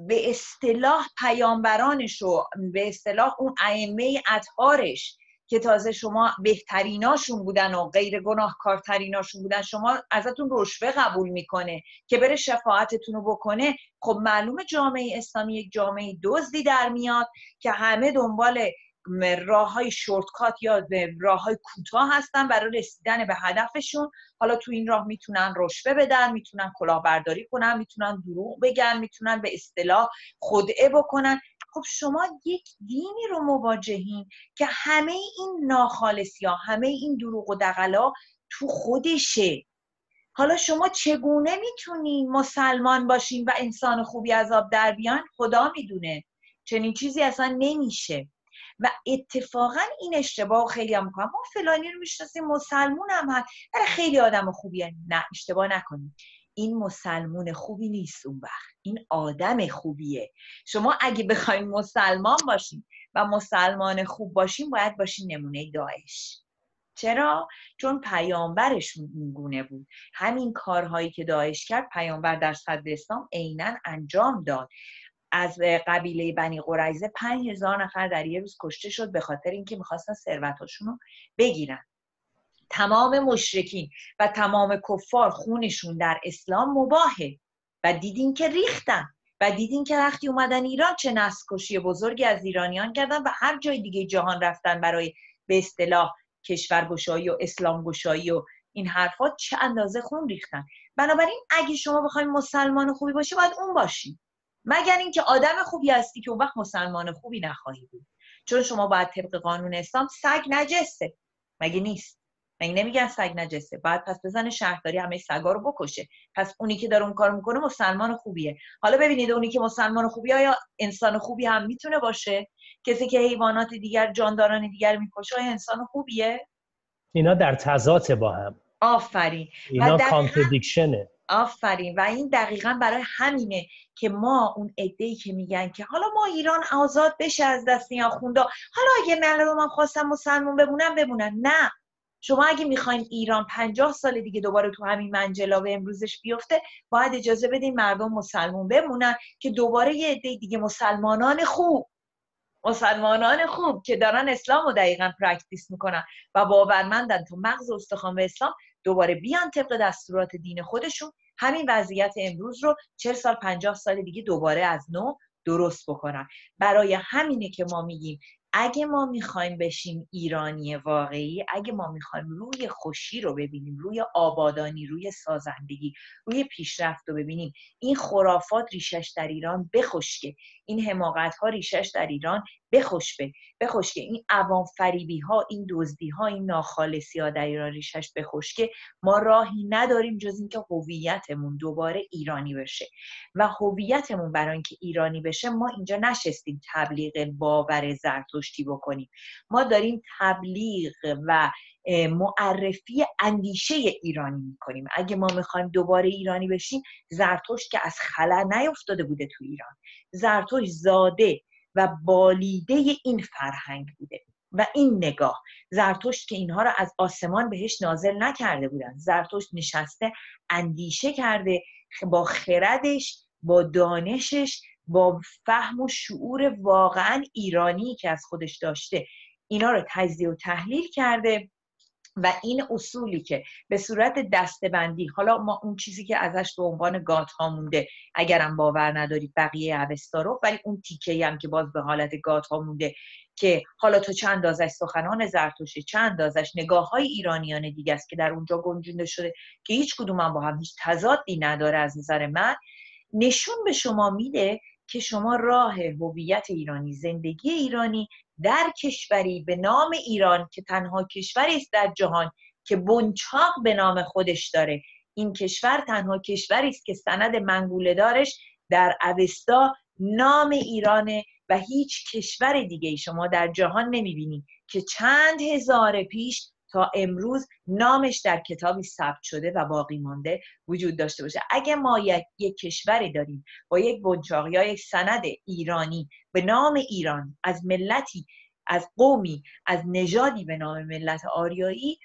به اصطلاح پیامبرانش و به اصطلاح اون ائمه اطهارش که تازه شما بهتریناشون بودن و غیر گناهکارتریناشون بودن شما ازتون رشوه قبول می‌کنه که بره شفاعتتون رو بکنه. خب معلوم جامعه اسلامی یک جامعه دزدی در میاد که همه دنبال راه های شورتکات یا راه های کوتاه هستن برای رسیدن به هدفشون. حالا تو این راه می‌تونن رشوه بدن می‌تونن کلاهبرداری کنن می‌تونن دروغ بگن می‌تونن به اصطلاح خدعه بکنن. خب شما یک دینی رو مواجهین که همه این ناخالصی ها همه این دروغ و دقلا تو خودشه. حالا شما چگونه می‌تونین مسلمان باشین و انسان خوبی از آب در بیان؟ خدا می‌دونه. چنین چیزی اصلا نمیشه. و اتفاقا این اشتباه خیلی هم می‌کنم. ما فلانی رو می‌شناسیم مسلمون هم هست. خیلی آدم خوبیه نه اشتباه نکنیم. این مسلمون خوبی نیست اون وقت. این آدم خوبیه. شما اگه بخواین مسلمان باشین و مسلمان خوب باشین باید باشین نمونه داعش. چرا؟ چون پیامبرشون این گونه بود. همین کارهایی که داعش کرد پیامبر در صدر اسلام عینا انجام داد. از قبیله بنی قریزه پنج هزار نفر در یه روز کشته شد به خاطر اینکه می‌خواستن ثروتاشون رو بگیرن. تمام مشرکین و تمام کفار خونشون در اسلام مباهه و دیدین که ریختن و دیدین که وقتی اومدن ایران چه نسل بزرگی از ایرانیان کردن و هر جای دیگه جهان رفتن برای به اصطلاح کشورگشایی و اسلام گشایی و این حرفات چه اندازه خون ریختن. بنابراین اگه شما بخواید مسلمان خوبی باشی باید اون باشی مگر اینکه آدم خوبی هستی که اون وقت مسلمان خوبی نخواهی بود. چون شما باید طبق قانون اسلام سگ نجسته. مگه نیست؟ مگه نمیگن سگ نجسه باید پس بزنه شهرداری همه سگا رو بکشه. پس اونی که داره اون کار می‌کنه مسلمان خوبیه. حالا ببینید اونی که مسلمان خوبیه یا انسان خوبی هم می‌تونه باشه؟ کسی که حیوانات دیگر جانداران دیگر می‌کشه آیا انسان خوبیه؟ اینا در تضاد با هم. آفرین. اینا کانتردیکشنه آفرین. و این دقیقا برای همینه که ما اون ای که میگن که حالا ما ایران آزاد بشه از دست این حالا اگه من خواستم مسلمون بمونم بمونن. نه. شما اگه می‌خواین ایران پنجاه سال دیگه دوباره تو همین منجلاب امروزش بیفته باید اجازه بدین مردم مسلمون بمونن که دوباره یه عده دیگه مسلمانان خوب مسلمانان خوب که دارن اسلام رو دقیقا practice می‌کنن و باورمندن تو مغز استخوان به اسلام دوباره بیان طبق دستورات دین خودشون. همین وضعیت امروز رو چهل سال پنجاه سال دیگه دوباره از نو درست بکنن. برای همینه که ما میگیم اگه ما می‌خوایم بشیم ایرانی واقعی اگه ما می‌خوایم روی خوشی رو ببینیم روی آبادانی روی سازندگی روی پیشرفت رو ببینیم این خرافات ریشش در ایران بخشکه. این حماقت ها ریشش در ایران بخشبه بخشکه. این عوام فریبی ها این دزدی ها این ناخالصی ها در ایران ریشش بخشکه. ما راهی نداریم جز اینکه هویتمون دوباره ایرانی بشه. و هویتمون برای اینکه ایرانی بشه ما اینجا نشستیم تبلیغ باور زرتشتی بکنیم. ما داریم تبلیغ و معرفی اندیشه ایرانی می‌کنیم. اگه ما می‌خوایم دوباره ایرانی بشیم زرتشت که از خلا نیفتاده بوده تو ایران. زرتشت زاده و بالیده این فرهنگ بوده و این نگاه. زرتشت که اینها را از آسمان بهش نازل نکرده بودن. زرتشت نشسته اندیشه کرده با خردش با دانشش با فهم و شعور واقعا ایرانی که از خودش داشته. اینا رو تجزیه و تحلیل کرده و این اصولی که به صورت دستبندی حالا ما اون چیزی که ازش به عنوان گات ها مونده اگرم باور ندارید بقیه اوستا رو ولی اون تیکه هم که باز به حالت گات ها مونده که حالا تو چند اندازش سخنان زرتوشه چند اندازش نگاه های ایرانیان دیگه است که در اونجا گنجونده شده که هیچ کدوم هم با هم هیچ تضادی نداره از نظر من نشون به شما میده که شما راه هویت ایرانی زندگی ایرانی در کشوری به نام ایران که تنها کشوری است در جهان که بنچاق به نام خودش داره. این کشور تنها کشوری است که سند منگوله دارش در اوستا نام ایرانه و هیچ کشور دیگه شما در جهان نمی‌بینید که چند هزار پیش تا امروز نامش در کتابی ثبت شده و باقی مانده وجود داشته باشه. اگه ما یک, یک کشوری داریم با یک بنچاق یا یک سند ایرانی به نام ایران از ملتی از قومی از نژادی به نام ملت آریایی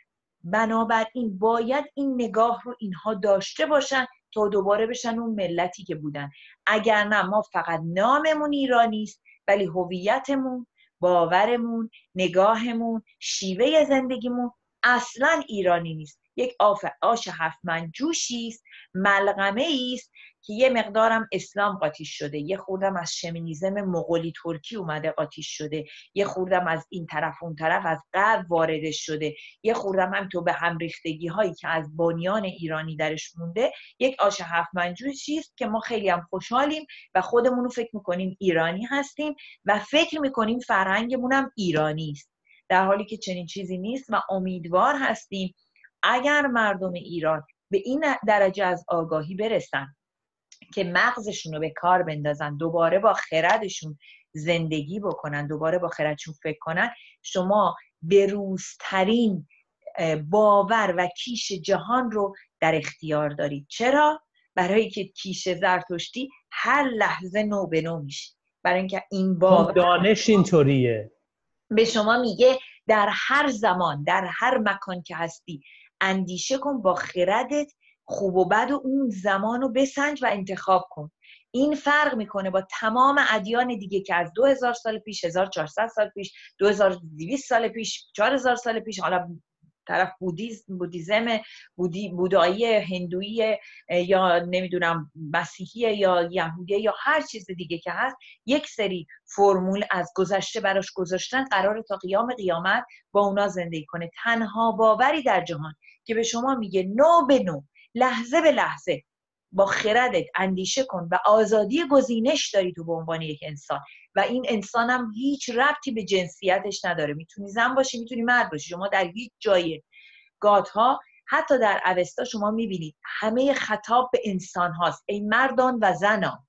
بنابراین باید این نگاه رو اینها داشته باشن تا دوباره بشن اون ملتی که بودن. اگر نه ما فقط ناممون ایرانی است ولی هویتمون باورمون نگاهمون شیوه زندگیمون اصلا ایرانی نیست. یک آش هفتمن جوشی است ملغمه است که یه مقدارم اسلام قاطیش شده یه خوردم از شمینیزم مغولی ترکی اومده قاطیش شده یه خوردم از این طرف اون طرف از غرب واردش شده یه خوردم هم تو به هم ریختگی هایی که از بانیان ایرانی درش مونده یک آش هفت منجوشی است که ما خیلی هم خوشحالیم و خودمون رو فکر می‌کنیم ایرانی هستیم و فکر می‌کنیم فرهنگمون هم ایرانی است. در حالی که چنین چیزی نیست و امیدوار هستیم اگر مردم ایران به این درجه از آگاهی برسن که مغزشون رو به کار بندازن دوباره با خردشون زندگی بکنن دوباره با خردشون فکر کنن شما بروزترین باور و کیش جهان رو در اختیار دارید. چرا؟ برای که کیش زرتشتی هر لحظه نو به نو میشه. برای اینکه این باور دانش اینطوریه. به شما میگه در هر زمان در هر مکان که هستی اندیشه کن با خردت خوب و بد و اون زمان رو بسنج و انتخاب کن. این فرق می‌کنه با تمام ادیان دیگه که از 2000 سال پیش 1400 سال پیش 2200 سال پیش 4000 سال پیش حالا طرف بودیزم بودیزم بودی بودایی هندویی یا نمی‌دونم مسیحی یا یهودی یا هر چیز دیگه که هست یک سری فرمول از گذشته براش گذاشتن قرار تا قیام قیامت با اونا زندگی کنه. تنها باوری در جهان که به شما میگه نو به نو لحظه به لحظه با خردت اندیشه کن و آزادی گزینش داری تو به عنوان یک انسان. و این انسان هم هیچ ربطی به جنسیتش نداره. می‌تونی زن باشی می‌تونی مرد باشی. شما در هیچ جای گات ها حتی در اوستا شما می‌بینید همه خطاب به انسان هاست. ای مردان و زنان.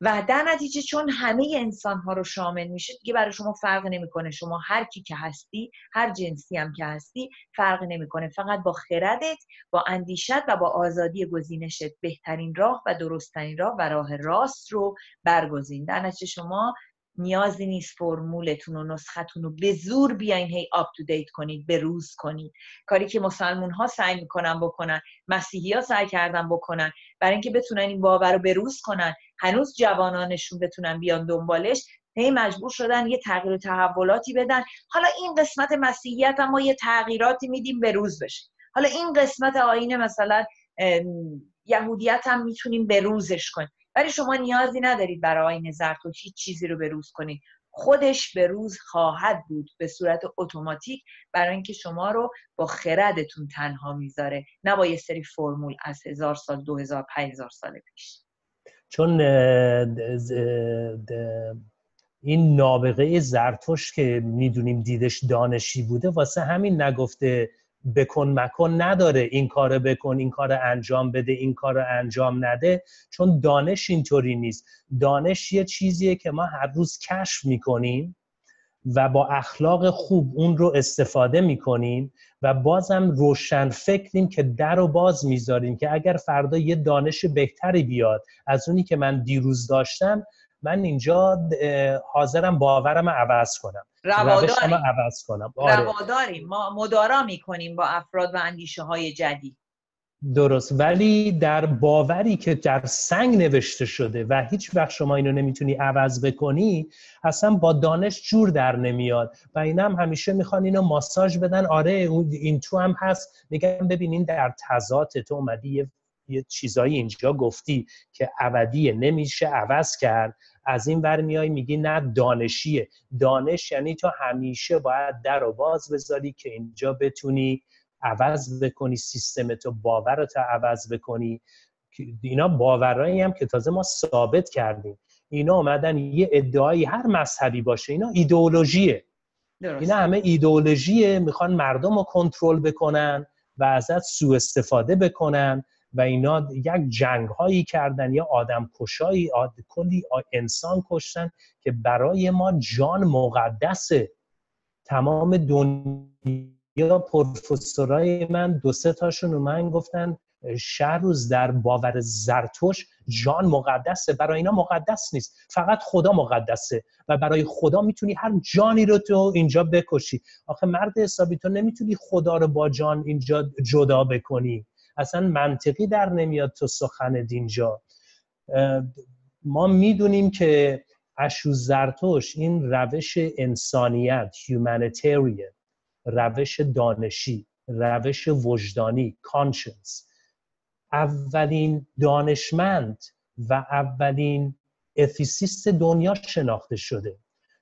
و در نتیجه چون همه انسان ها رو شامل میشه دیگه برای شما فرق نمی‌کنه. شما هر کی که هستی هر جنسی هم که هستی فرق نمی‌کنه. فقط با خردت با اندیشت و با آزادی گزینشت بهترین راه و درستترین راه و راه راست رو برگزین. در نتیجه شما نیازی نیست فرمولتون و نسختون رو به زور بیاین هی آپ تو دیت کنید به روز کنید. کاری که مسلمون ها سعی می‌کنن بکنن مسیحی ها سعی کردن بکنن برای اینکه بتونن این باور رو به روز کنن هنوز جوانانشون بتونن بیان دنبالش هی مجبور شدن یه تغییر و تحولاتی بدن. حالا این قسمت مسیحیت هم ما یه تغییراتی میدیم به روز بشه. حالا این قسمت آین مثلا یهودیت هم می‌تونیم به روزش کنیم. ولی شما نیازی ندارید برای آین هیچ چیزی رو به روز کنید. خودش به روز خواهد بود به صورت اتوماتیک برای اینکه شما رو با خردتون تنها می‌ذاره نه با یه سری فرمول از هزار سال دو هزار هزار سال پیش. چون این نابغه زرتوش که می‌دونیم دیدش دانشی بوده واسه همین نگفته بکن مکن نداره این کار بکن این کار انجام بده این کار انجام نده چون دانش اینطوری نیست. دانش یه چیزیه که ما هر روز کشف می‌کنیم و با اخلاق خوب اون رو استفاده می‌کنیم و بازم روشن فکریم که در و باز می‌ذاریم که اگر فردا یه دانش بهتری بیاد از اونی که من دیروز داشتم من اینجا حاضرم باورم عوض کنم. رواداریم عوض کنم. آره. رواداریم ما مدارا می‌کنیم با افراد و اندیشه های جدید. درست. ولی در باوری که در سنگ نوشته شده و هیچ وقت شما اینو نمی‌تونی عوض بکنی اصلا با دانش جور در نمیاد. و اینا هم همیشه می‌خوان اینو ماساژ بدن. آره این تو هم هست. میگن ببینین در تضاد تو اومدی یه یه چیزایی اینجا گفتی که ابدیه. نمیشه عوض کرد. از این ور میای میگی نه دانشیه. دانش یعنی تو همیشه باید در و باز بذاری که اینجا بتونی عوض بکنی سیستم تو باورت عوض بکنی. اینا باورایی هم که تازه ما ثابت کردیم. اینا اومدن یه ادعایی هر مذهبی باشه اینا ایدئولوژیه. اینا همه ایدئولوژیه می‌خوان مردم رو کنترل بکنن و ازت سوء استفاده بکنن. و اینا یک جنگ هایی کردن یا آدم کشایی آد... کلی انسان کشتن که برای ما جان مقدسه. تمام دنیا پروفسورای من دو سه تاشون من گفتن شهر روز در باور زرتوش جان مقدسه. برای اینا مقدس نیست فقط خدا مقدسه و برای خدا می‌تونی هر جانی رو تو اینجا بکشی. آخه مرد حسابی تو نمی‌تونی خدا رو با جان اینجا جدا بکنی. اصلا منطقی در نمیاد تو سخن دینجا. ما می‌دونیم که اشو زرتوش این روش انسانیت humanitarian روش دانشی روش وجدانی conscience. اولین دانشمند و اولین افیسیست دنیا شناخته شده.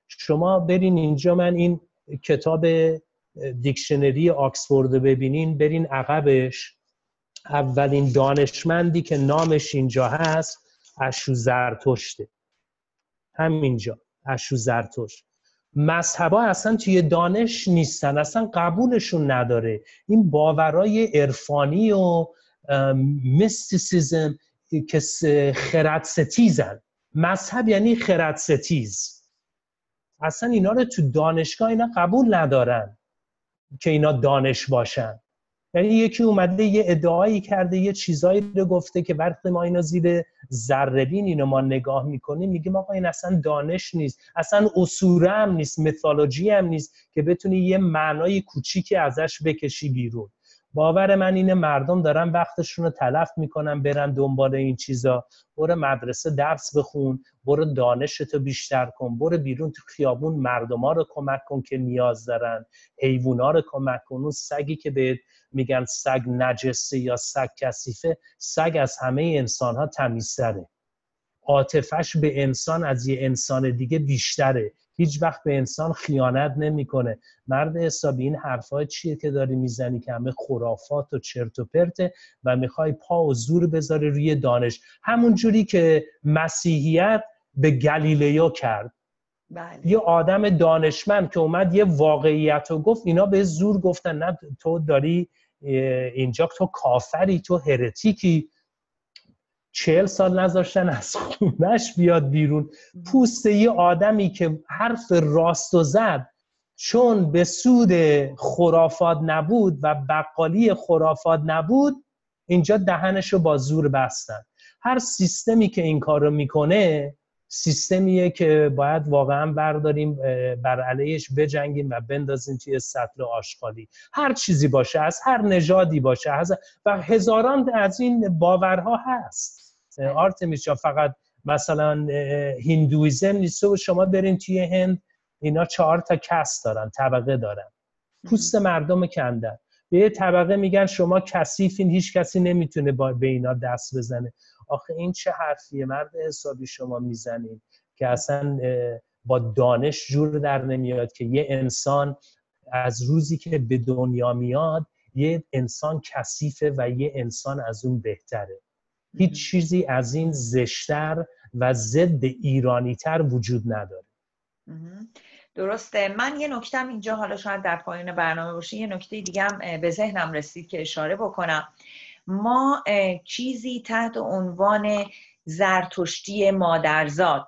شما برین اینجا من این کتاب دیکشنری آکسفورد ببینین برین عقبش. اولین دانشمندی که نامش اینجا هست اشو زرتشته. همینجا اشو زرتشت. مذهبا اصلا توی دانش نیستن اصلا قبولشون نداره. این باورای عرفانی و میستیسیزم که خرد ستیزن مذهب یعنی خرد ستیز اصلا اینا رو تو دانشگاه اینا قبول ندارن که اینا دانش باشن. یعنی یکی اومده یه ادعایی کرده یه چیزایی رو گفته که وقتی ما اینا زیر ذربین اینو ما نگاه می‌کنیم میگیم آقا این اصلا دانش نیست اصلا اصوره هم نیست میثولوژی هم نیست که بتونی یه معنای کوچیکی ازش بکشی بیرون. باور من اینه مردم دارن وقتشون رو تلف می‌کنن برن دنبال این چیزا. برو مدرسه درس بخون برو دانشتو بیشتر کن برو بیرون تو خیابون مردما رو کمک کن که نیاز دارن حیوونا رو کمک کن. اون سگی که به میگن سگ نجسه یا سگ کثیفه سگ از همه انسان ها تمیزتره. عاطفش به انسان از یه انسان دیگه بیشتره. هیچ وقت به انسان خیانت نمی‌کنه. مرد حسابی این حرفا چیه که داری می‌زنی که همه خرافات و چرت و پرته و می‌خوای پا و زور بذاره روی دانش؟ همون جوری که مسیحیت به گلیلیو کرد. بله. یه آدم دانشمند که اومد یه واقعیت رو گفت اینا به زور گفتن نه تو داری اینجا تو کافری تو هرتیکی. چهل سال نذاشتن از خونش بیاد بیرون. پوست یه آدمی که حرف راست و زد. چون به سود خرافات نبود و بقالی خرافات نبود اینجا دهنش رو با زور بستن. هر سیستمی که این کار رو می‌کنه سیستمیه که باید واقعا برداریم بر علیهش بجنگیم و بندازیم توی سطل آشغالی. هر چیزی باشه از هر نژادی باشه و هزاران از این باورها هست. آرتمیس فقط مثلا هندویزم نیست و شما برین توی هند اینا چهار تا کس دارن طبقه دارن. پوست مردم کندن. به یه طبقه میگن شما کثیفین هیچ کسی نمی‌تونه به اینا دست بزنه. آخه این چه حرفیه مرد حسابی شما می‌زنید که اصلا با دانش جور در نمیاد که یه انسان از روزی که به دنیا میاد یه انسان کثیفه و یه انسان از اون بهتره. هیچ چیزی از این زشتر و ضد ایرانیتر وجود نداره. درسته. من یه نکتم اینجا حالا شاید در پایان برنامه باشه یه نکته دیگه هم به ذهنم رسید که اشاره بکنم. ما چیزی تحت عنوان زرتشتی مادرزاد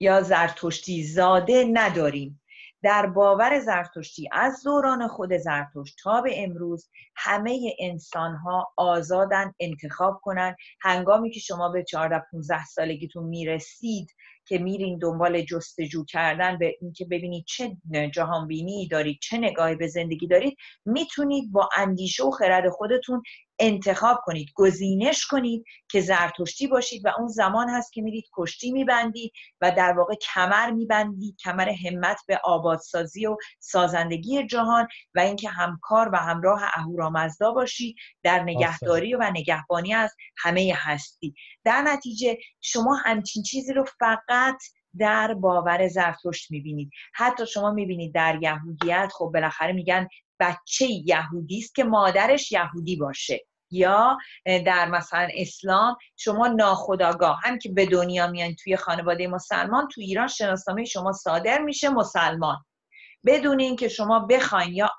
یا زرتشتی زاده نداریم. در باور زرتشتی از دوران خود زرتشت تا به امروز همه انسان ها آزادن انتخاب کنن. هنگامی که شما به 14 15 سالگیتون می‌رسید که میرین دنبال جستجو کردن به اینکه ببینید چه جهان بینی دارید چه نگاهی به زندگی دارید می‌تونید با اندیشه و خرد خودتون انتخاب کنید گزینش کنید که زرتشتی باشید و اون زمان هست که میرید کشتی میبندید و در واقع کمر میبندید کمر همت به آبادسازی و سازندگی جهان و اینکه همکار و همراه اهورامزدا باشید در نگهداری و نگهبانی از همه هستی. در نتیجه شما همچین چیزی رو فقط در باور زرتشت می‌بینید. حتی شما می‌بینید در یهودیت خب بالاخره میگن بچه یهودی است که مادرش یهودی باشه. یا در مثلا اسلام شما ناخداگاه هم که به دنیا میان توی خانواده مسلمان تو ایران شناسنامه شما صادر میشه مسلمان. بدون اینکه شما بخواین یا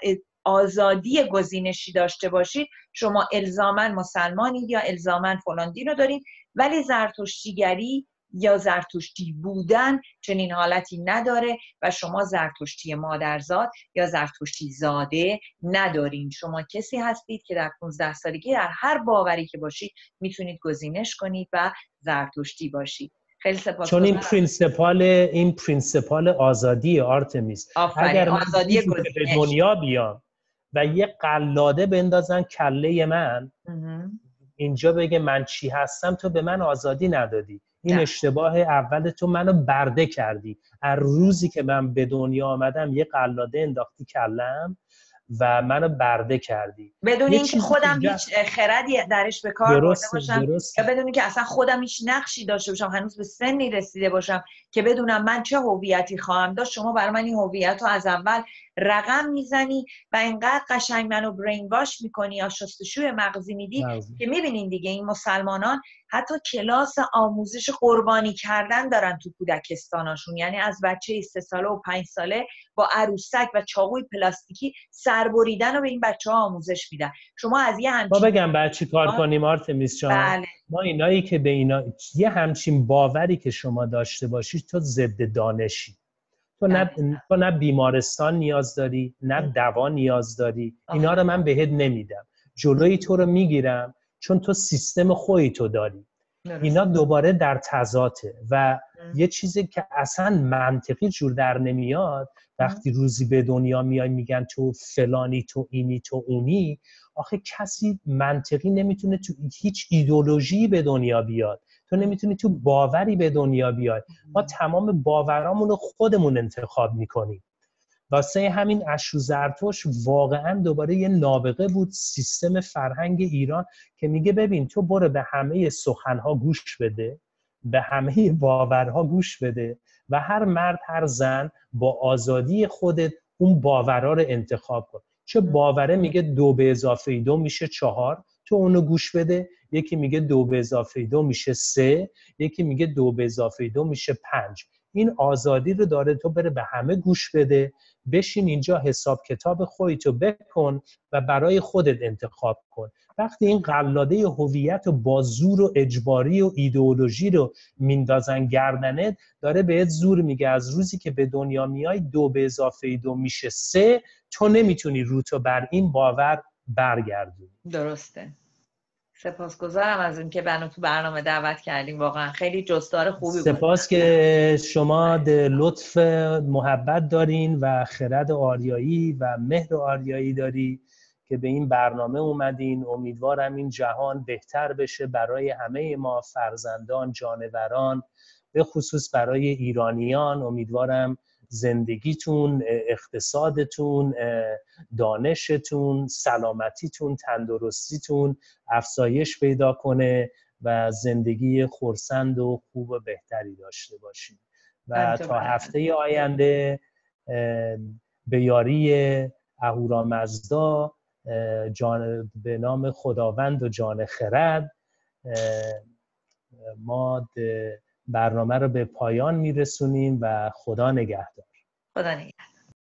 آزادی گزینشی داشته باشید شما الزاما مسلمانید یا الزاما فلان دین رو دارید ولی زرتشتیگری یا زرتشتی بودن چنین حالتی نداره و شما زرتشتی مادرزاد یا زرتشتی زاده ندارین. شما کسی هستید که در 15 سالگی در هر باوری که باشید می‌تونید گزینش کنید و زرتشتی باشید. خیلی سپاس چون این principle این principle آزادی آرتمیس. اگر من آزادی به دنیا بیام و یه قلاده بندازن کله من اینجا بگه من چی هستم تو به من آزادی ندادی. این اشتباه اول تو منو برده کردی. از روزی که من به دنیا آمدم یه قلاده انداختی کلم و منو برده کردی. بدون اینکه خودم هیچ خردی درش به کار برده باشم یا بدون که اصلا خودم هیچ نقشی داشته باشم هنوز به سنی رسیده باشم که بدونم من چه هویتی خواهم داشت شما برای من این هویت رو از اول رقم می‌زنی و اینقدر قشنگ منو برین واش می‌کنی یا شستشوی مغزی میدی که می‌بینین دیگه این مسلمانان حتی کلاس آموزش قربانی کردن دارن تو کودکستاناشون. یعنی از بچه سه ساله و پنج ساله با عروسک و چاقوی پلاستیکی سربریدن رو به این بچه ها آموزش میدن. شما از یه همچین بگم بعد چی کار کنیم آرتمیس بله. ما اینایی که به اینا یه همچین باوری که شما داشته باشید تو ضد دانشی. تو نه, تو نه بیمارستان نیاز داری نه دوا نیاز داری. اینا رو من بهت نمیدم. جلوی تو رو می‌گیرم چون تو سیستم خوی تو داری. اینا دوباره در تضاته و یه چیزی که اصلا منطقی جور در نمیاد وقتی روزی به دنیا میای میگن تو فلانی تو اینی تو اونی آخه کسی منطقی نمی‌تونه تو هیچ ایدولوژی به دنیا بیاد. تو نمی‌تونی تو باوری به دنیا بیای. ما تمام باورامون رو خودمون انتخاب می‌کنیم. واسه همین اشو زرتوش واقعا دوباره یه نابغه بود سیستم فرهنگ ایران که میگه ببین تو برو به همه سخنها گوش بده به همه باورها گوش بده و هر مرد هر زن با آزادی خودت اون باورها رو انتخاب کن. چه باوره میگه دو به اضافه دو میشه چهار تو اونو گوش بده یکی میگه دو به اضافه دو میشه سه یکی میگه دو به اضافه دو میشه پنج. این آزادی رو داره تو بره به همه گوش بده بشین اینجا حساب کتاب خودتو بکن و برای خودت انتخاب کن. وقتی این قلاده هویت و با زور و اجباری و ایدئولوژی رو میندازن گردنت داره بهت زور میگه از روزی که به دنیا میای دو به اضافه دو میشه سه تو نمی‌تونی روتو بر این باور برگردونی. درسته. سپاسگزارم از اینکه منو تو برنامه دعوت کردیم. واقعا خیلی جستار خوبی بود. سپاس که شما لطف محبت دارین و خرد آریایی و مهر آریایی داری. که به این برنامه اومدین. امیدوارم این جهان بهتر بشه برای همه ما فرزندان جانوران به خصوص برای ایرانیان. امیدوارم زندگیتون اقتصادتون دانشتون سلامتیتون تندرستیتون افزایش پیدا کنه و زندگی خورسند و خوب و بهتری داشته باشیم و تا هفته آینده به یاری اهورامزدا جان به نام خداوند و جان خرد. ما برنامه رو به پایان میرسونیم و خدا نگهدار. خدا نگهدار.